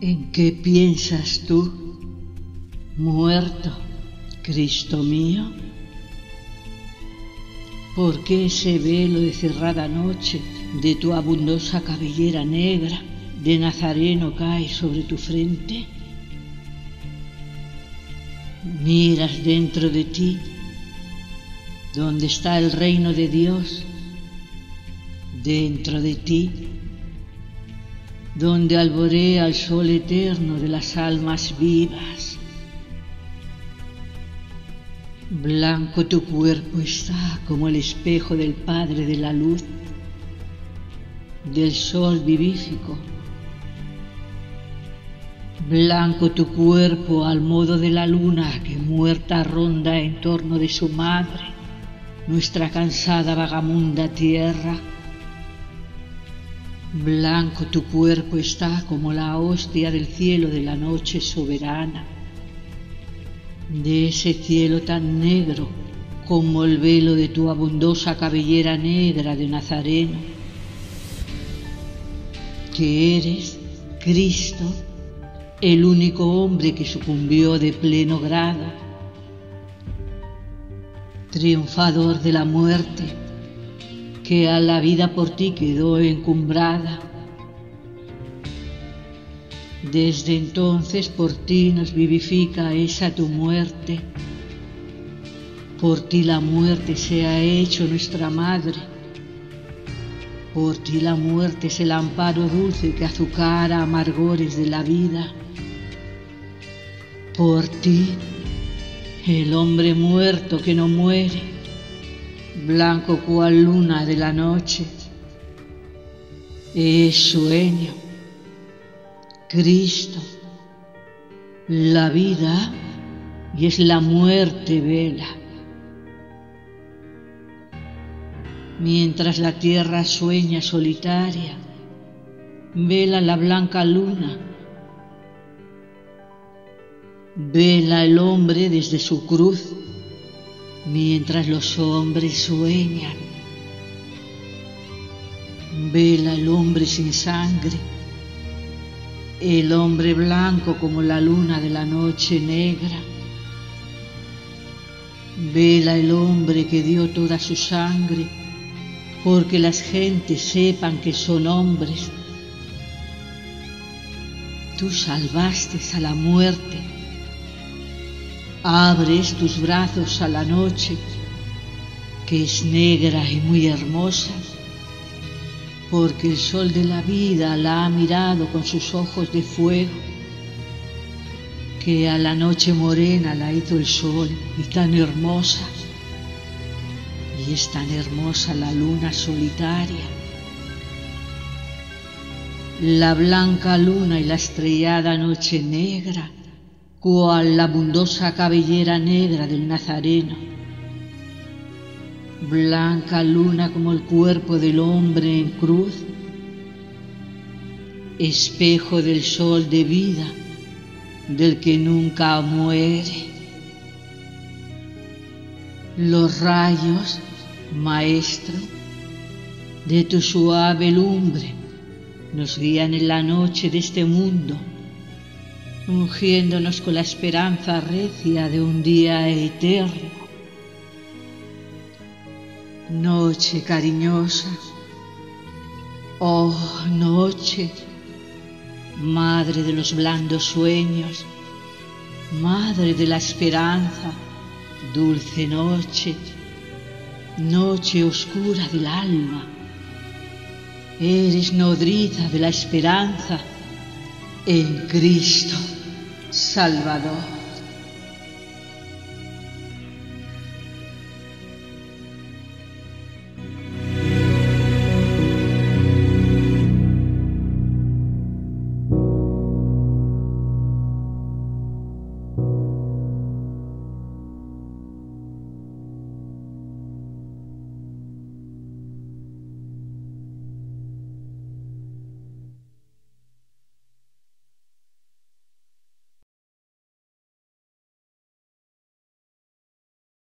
¿En qué piensas tú, muerto, Cristo mío? ¿Por qué ese velo de cerrada noche de tu abundosa cabellera negra de Nazareno cae sobre tu frente? Miras dentro de ti, donde está el reino de Dios, dentro de ti donde alborea el sol eterno de las almas vivas. Blanco tu cuerpo está como el espejo del Padre de la luz, del sol vivífico. Blanco tu cuerpo al modo de la luna que muerta ronda en torno de su madre, nuestra cansada vagamunda tierra Blanco tu cuerpo está como la hostia del cielo de la noche soberana, de ese cielo tan negro como el velo de tu abundosa cabellera negra de Nazareno, que eres Cristo, el único hombre que sucumbió de pleno grado, triunfador de la muerte que a la vida por ti quedó encumbrada. Desde entonces por ti nos vivifica esa tu muerte. Por ti la muerte se ha hecho nuestra madre. Por ti la muerte es el amparo dulce que azucara amargores de la vida. Por ti, el hombre muerto que no muere blanco cual luna de la noche. Es sueño, Cristo, la vida y es la muerte vela. Mientras la tierra sueña solitaria, vela la blanca luna, vela el hombre desde su cruz mientras los hombres sueñan. Vela el hombre sin sangre, el hombre blanco como la luna de la noche negra. Vela el hombre que dio toda su sangre, porque las gentes sepan que son hombres. Tú salvaste a la muerte abres tus brazos a la noche, que es negra y muy hermosa, porque el sol de la vida la ha mirado con sus ojos de fuego, que a la noche morena la hizo el sol y tan hermosa, y es tan hermosa la luna solitaria. La blanca luna y la estrellada noche negra cual la abundosa cabellera negra del Nazareno, blanca luna como el cuerpo del hombre en cruz, espejo del sol de vida, del que nunca muere. Los rayos, maestro, de tu suave lumbre nos guían en la noche de este mundo ungiéndonos con la esperanza recia de un día eterno. Noche cariñosa, oh noche, madre de los blandos sueños, madre de la esperanza, dulce noche, noche oscura del alma, eres nodriza de la esperanza. En Cristo. Salvador.